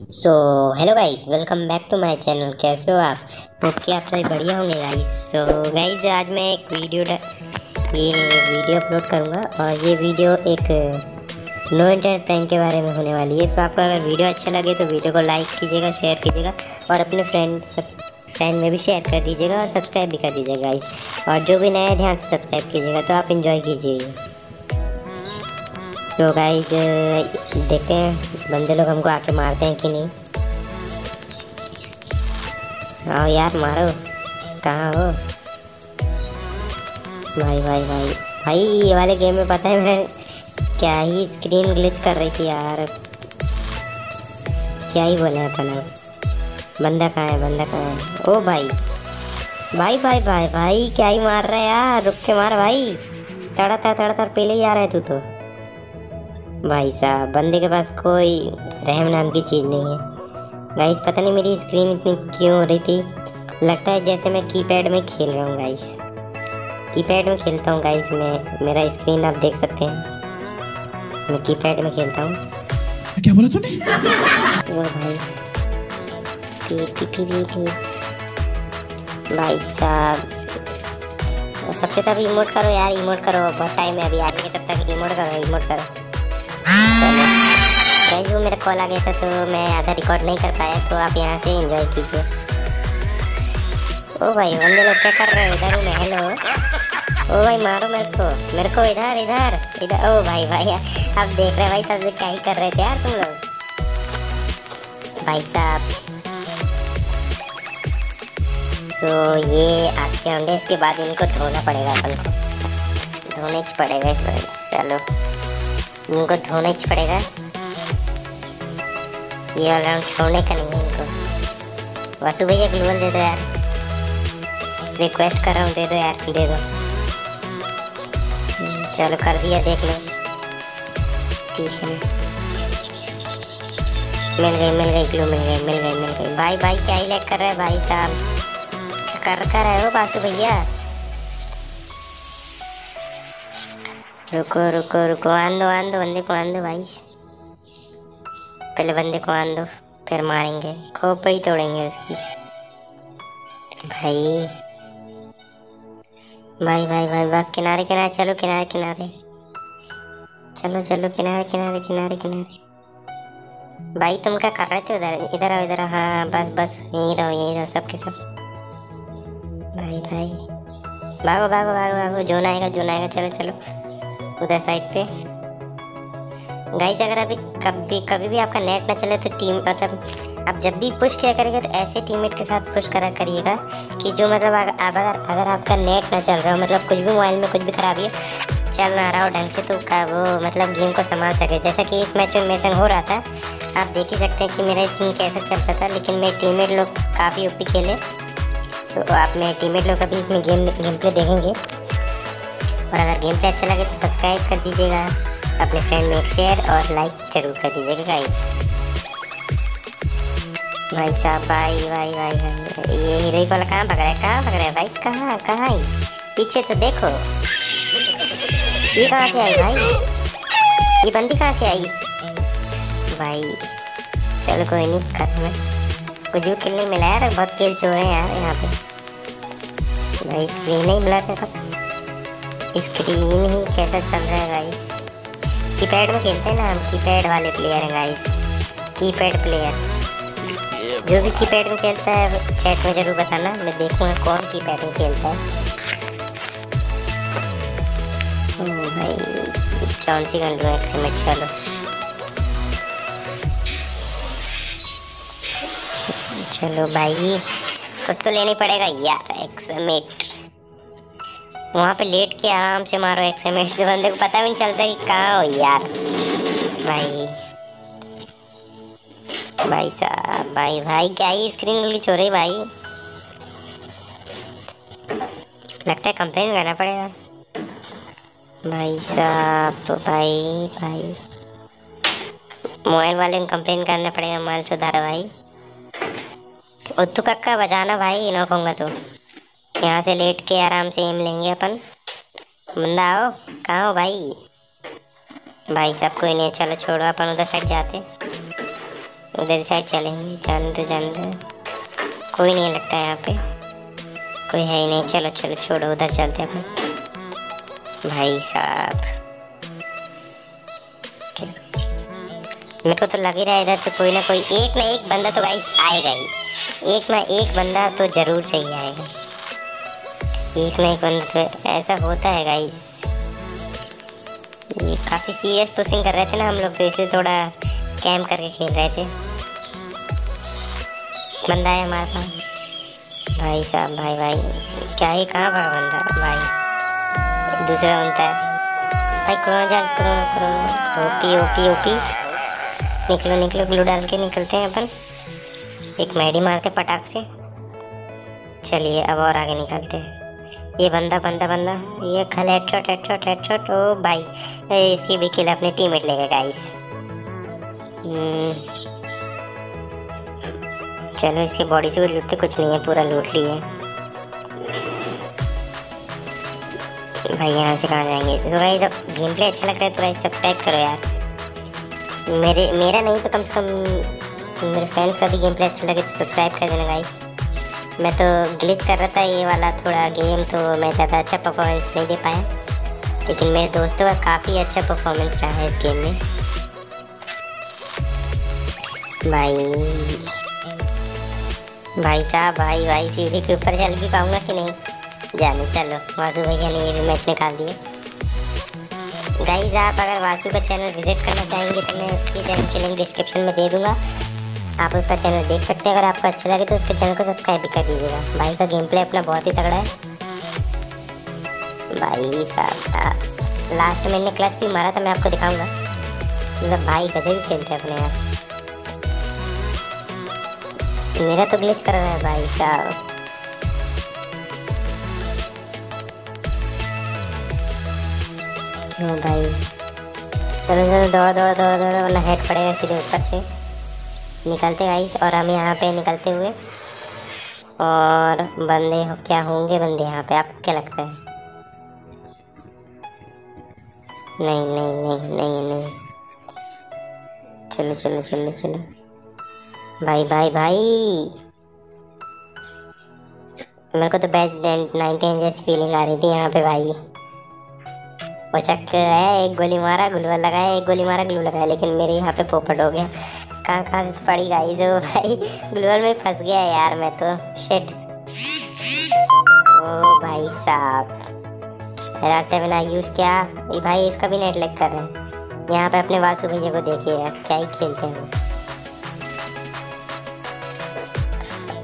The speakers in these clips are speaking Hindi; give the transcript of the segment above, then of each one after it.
So hello guys welcome back to my channel कैसे हो आप? होप कि आप सभी बढ़िया होंगे गाइस सो गाइस आज मैं एक वीडियो ये वीडियो अपलोड करूँगा और ये वीडियो एक नो इंटरनेट प्रैंक के बारे में होने वाली है. सो आपको अगर वीडियो अच्छा लगे तो वीडियो को लाइक कीजिएगा शेयर कीजिएगा और अपने फ्रेंड सब फ्रेंड में भी शेयर कर दीजिएगा और सब्सक्राइब भी कर दीजिएगा गाइस और जो भी नया ध्यान से सब्सक्राइब कीजिएगा तो आप इन्जॉय कीजिए सो गाइस देखते हैं, बंदे लोग हमको आके मारते हैं कि नहीं। आओ यार, मारो। कहाँ हो? भाई भाई भाई। भाई, ये वाले गेम में पता है मैं क्या ही स्क्रीन ग्लिच कर रही थी यार। क्या ही बोले अपन अब बंदा कहाँ है, बंदा कहाँ है? ओ भाई। भाई भाई भाई भाई, क्या ही मार रहा है यार। रुक के मार भाई। तड़ तड़ा तड़ पहले ही आ रहा है तू तो। भाई साहब बंदे के पास कोई रहम नाम की चीज़ नहीं है। गाइस पता नहीं मेरी स्क्रीन इतनी क्यों हो रही थी। लगता है जैसे मैं कीपैड में खेल रहा हूँ गाइस कीपैड में खेलता हूँ गाइस मैं मेरा स्क्रीन आप देख सकते हैं। मैं कीपैड में खेलता हूँ। क्या बोला तूने? वो भाई पी पी पी पी पी भाई साहब सबके सब इमोट करो यार इमोट करो। बहुत टाइम है अभी आगे तब तक इमोट करो इमोट करो। गाइस वो मेरा कॉल आ गया था तो मैं आधा रिकॉर्ड नहीं कर पाया तो आप यहाँ से एंजॉय कीजिए। ओ भाई, बंदे लोग क्या कर रहे हो? इधर हूँ मैं हेलो ओ भाई, मारो मेरे को। मेरे को इधर इधर इधर। ओ भाई भाई अब देख रहे भाई सबसे क्या ही कर रहे थे यार तुम लोग। भाई साहब। तो ये आपके अंडे इसके बाद इनको धोना पड़ेगा अपन को। धोने पड़ेगा इस बार इनको धोना ही पड़ेगा। ये ऑलराउंड छोड़ने का नहीं है इनको। वसु भैया ग्लूवल दे दो यार। रिक्वेस्ट कर रहा हूँ, दे दो यार, दे दो। चलो कर दिया, देख लो। ठीक है। मिल गई मिल गई ग्लू मिल गई मिल गई मिल गई। भाई भाई, क्या ही लैग कर रहा भाई साहब? कर कर रहे हो बासु भैया? रुको रुको रुको। आन दो बंदे को आन दो भाई। पहले बंदे को आन दो फिर मारेंगे। खोपड़ी तोड़ेंगे उसकी। भाई। भाई भाई भाई भाई किनारे किनारे, चलो किनारे किनारे। चलो चलो, किनारे किनारे किनारे किनारे। भाई, तुम क्या कर रहे थे उधर? इधर आओ, इधर हाँ बस बस। यहीं रहो यहीं रहो, सबके सब। भाई भाई। भागो भागो भागो भागो। जोन आएगा जोन आएगा, चलो चलो। उधर साइड पे। गाइज़ अगर अभी कभी कभी भी आपका नेट ना चले तो टीम मतलब आप जब भी पुश किया करेंगे तो ऐसे टीममेट के साथ पुश करा करिएगा कि जो मतलब अगर अगर आपका नेट ना चल रहा हो मतलब कुछ भी मोबाइल में कुछ भी खराबी है, चल ना रहा हो ढंग से तो का वो मतलब गेम को संभाल सके। जैसा कि इस मैच में मेसन हो रहा था, आप देख ही सकते हैं कि मेरा स्क्रीन कैसे चल रहा था, लेकिन मेरे टीममेट लोग काफ़ी ओपी खेले। सो आप मेरे टीममेट लोग अभी इसमें गेम गेम प्ले देखेंगे। गेम प्ले अच्छा लगे तो सब्सक्राइब कर दीजिएगा। अपने फ्रेंड में एक शेयर और लाइक ज़रूर कर दीजिएगा गाइस भाई साहब, भाई भाई भाई ये हीरो वाला कहाँ पकड़ा है? कहाँ पकड़ा है भाई? कहाँ कहाँ ही? पीछे तो देखो। ये कहाँ से आई भाई? ये बंदी कहाँ से आई? भाई, चलो कोई नहीं कर में कुछ भी किल नहीं मिला यार, बहुत किल चो रहे हैं यार यहाँ पे। भाई स्क्रीन ही ब्लर है स्क्रीन ही कैसा चल रहा है गाइस कीपैड में खेलते हैं ना हम कीपैड वाले प्लेयर हैं गाइस कीपैड प्लेयर जो भी कीपैड में खेलता है चैट में ज़रूर बताना। मैं देखूँगा कौन कीपैड में खेलता है। भाई, कौन सी गन लो एक्स में चलो चलो भाई, कुछ तो लेना पड़ेगा। यार एक्समेट वहाँ पे लेट के आराम से मारो एक्समेट से। बंदे को पता भी नहीं चलता कि कहाँ हो यार। भाई। भाई साहब, भाई भाई, क्या ही स्क्रीन ग्लिच हो रही भाई। लगता है कंप्लेन करना पड़ेगा। भाई साहब, भाई भाई। मोबाइल वाले को कंप्लेन करना पड़ेगा मोबाइल सुधारो भाई। उतू कक्का बजाना भाई नो कहूँगा तो। यहाँ से लेट के आराम से एम लेंगे अपन। बंदा आओ, कहाँ हो भाई? भाई साहब, कोई नहीं, चलो छोड़ो, अपन उधर साइड जाते उधर साइड चलेंगे जान दो जान दो कोई नहीं लगता है यहाँ पे। कोई है ही नहीं, चलो चलो, छोड़ो, उधर चलते अपन। भाई साहब। मेरे को तो लग ही रहा है इधर से कोई ना कोई, एक ना एक बंदा तो गाइस आएगा ही। एक ना एक बंदा तो ज़रूर सही आएगा। एक ना एक बंदा ऐसा होता है गाइस ये काफ़ी सीरियस पुशिंग कर रहे थे ना हम लोग तो इसलिए थोड़ा कैम करके खेल रहे थे। बंदा है हमारे पास। भाई साहब, भाई भाई। क्या ही कहाँ भागा बंदा, भाई। दूसरा बनता है। भाई, करो करो ओपी ओपी ओपी। निकलो निकलो, ग्लू डाल के निकलते हैं अपन। एक मैडी मारते पटाख से। चलिए, अब और आगे निकलते हैं। ये बंदा बंदा बंदा। ये खल हेडशॉट हेडशॉट हेडशॉट ओ भाई। इसकी भी किल अपने टीममेट लेगा गाइस चलो, इसकी बॉडी से लूटते कुछ नहीं है, पूरा लूट लिए भाई, यहाँ से कहाँ जाएँगे? तो भाई जब गेम प्ले अच्छा लग रहा है तो भाई सब्सक्राइब करो यार। मेरे, मेरा नहीं तो कम से कम मेरे फ्रेंड का भी गेम प्ले अच्छा लगे तो सब्सक्राइब कर देना गाइस मैं तो ग्लिच कर रहा था, ये वाला थोड़ा गेम तो मैं ज़्यादा अच्छा परफॉर्मेंस नहीं दे पाया। लेकिन मेरे दोस्तों का काफ़ी अच्छा परफॉर्मेंस रहा है इस गेम में। भाई भाई साहब, भाई भाई, सीढ़ी के ऊपर चल भी पाऊँगा कि नहीं? जानो, चलो, वासु भैया ने ये भी मैच निकाल दिए गाइज़ आप अगर वासु का चैनल विज़िट करना चाहेंगे तो मैं उसकी चैनल लिंक डिस्क्रिप्शन में दे दूँगा। आप उसका चैनल देख सकते हैं। अगर आपको अच्छा लगे तो उसके चैनल को सब्सक्राइब भी कर दीजिएगा। भाई का गेम प्ले अपना बहुत ही तगड़ा है। भाई साहब लास्ट में मैंने क्लच भी मारा था, मैं आपको दिखाऊँगा। मतलब भाई गजब ही खेलते अपने यार। मेरा तो ग्लिच कर रहा है भाई साहब। हाँ भाई। चलो चलो, दौड़ दौड़ दौड़ दौड़, वरना हेड पड़ेगा सीधे ऊपर से। निकलते गाइस और हम यहाँ पे निकलते हुए और बंदे हो, क्या होंगे बंदे यहाँ पे? आपको क्या लगता है? नहीं नहीं नहीं नहीं नहीं। चलो चलो चलो चलो। भाई भाई भाई। मेरे को तो बैच नाइनटीन जैसी फीलिंग आ रही थी यहाँ पे भाई। वो चक है एक गोली मारा ग्लू लगाया एक गोली मारा ग्लू लगाया लेकिन मेरे यहाँ पे पोपट हो गया। कहाँ कहाँ से पड़ी गाई जो भाई ग्लूअल में फंस गया यार मैं तो। शिट ओ भाई साहब। यार सेवन आई यूज़ क्या? भाई इसका भी नेट लेग कर रहे हैं। यहाँ पे अपने वासु भैया को देखिए यार, क्या ही खेलते हैं।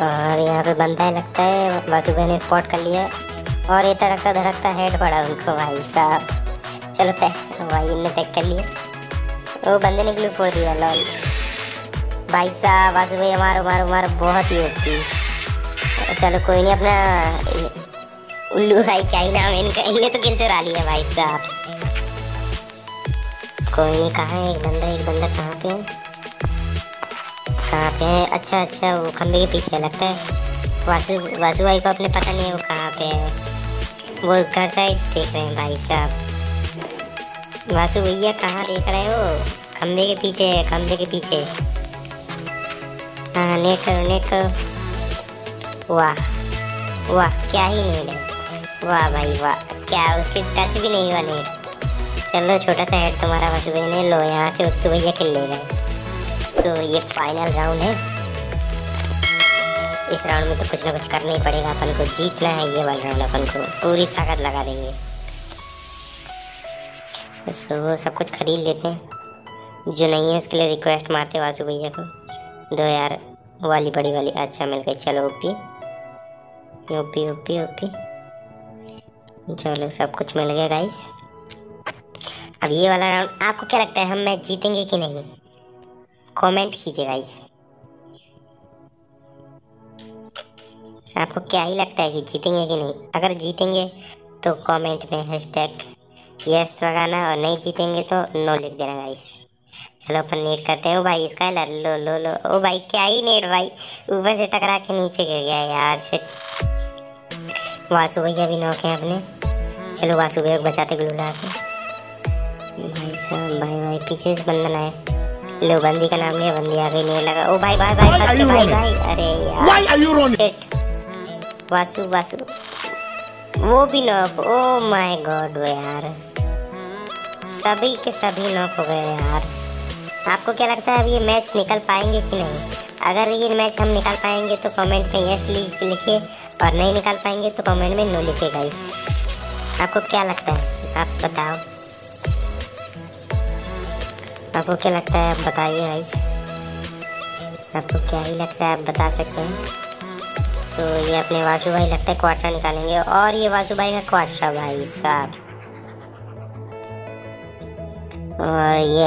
और यहाँ पे बंदा है लगता है, वासु भाई ने स्पॉट कर लिया। और ये तड़कता धड़कता हेड पड़ा उनको भाई साहब। चलो पैक भाई इनने पैक कर लिया। वो बंदे ने ग्लू फोड़ दिया लॉल भाई साहब वासु भाई मारो मारो मारो बहुत ही होती चलो कोई नहीं, अपना उल्लू भाई क्या ही नाम इनका। इनने तो किल चुरा लिया भाई साहब। कोई नहीं, कहाँ है? एक बंदा एक बंदा कहाँ पे कहाँ पे है? अच्छा अच्छा वो खंबे के पीछे लगता है। वासु वासु भाई को अपने पता नहीं है वो कहाँ पे है। वो उस घर साइड देख रहे हैं भाई साहब। वासु भैया कहाँ देख रहे हो? खंबे के पीछे खंबे के पीछे। हाँ नेट नेट वाह वाह, क्या ही नेट है। वाह भाई, वाह, क्या उसके टच भी नहीं हुआ नेट चलो छोटा सा हेड तुम्हारा वासु भैया ने लो, यहाँ से उत्तु भैया खेल ले रहे सो ये फाइनल राउंड है। इस राउंड में तो कुछ ना कुछ करना ही पड़ेगा। अपन को जीतना है ये वाला राउंड अपन को पूरी ताकत लगा देंगे। सो सब कुछ खरीद लेते हैं। जो नहीं है इसके लिए रिक्वेस्ट मारते वासु भैया को। दो यार वाली, बड़ी वाली। अच्छा मिल गई। चलो, ओपी। OP OP OP. चलो, सब कुछ मिल गया गाइस अब ये वाला राउंड आपको क्या लगता है, हम मैच जीतेंगे कि नहीं? कमेंट कीजिए गाइस आपको क्या ही लगता है कि जीतेंगे कि नहीं? अगर जीतेंगे तो कमेंट में हैशटैग यस लगाना, और नहीं जीतेंगे तो नो लिख देना गाइस चलो अपन नेट करते हैं। ओ भाई इसका लो लो लो लो। ओ भाई क्या ही नेट भाई। ऊपर से टकरा के नीचे गिर गया यार शिट वासु भैया भी नौके हैं अपने। चलो वासु भैया को बचाते ग्लू ला के भाई साहब भाई भाई पीछे से बंदन आए। लो बंदी का नाम लिया बंदी आ गई नहीं लगा। ओ भाई भाई भाई भाई running? भाई अरे यार? शिट वासु वासु। वो भी नॉक ओ माय गॉड यार। सभी के सभी नॉक हो गए यार। आपको क्या लगता है अब ये मैच निकल पाएँगे कि नहीं? अगर ये मैच हम निकाल पाएँगे तो कमेंट में यस लिखिए और नहीं निकाल पाएँगे तो कमेंट में नो लिखिए गाइस आपको क्या लगता है? आप बताओ. आपको क्या लगता है? आप बताइए गाइस आपको क्या ही लगता है? आप बता सकते हैं. तो ये अपने वासु भाई लगता है क्वार्टर निकालेंगे और ये वासु भाई का क्वार्टर भाई साहब. और ये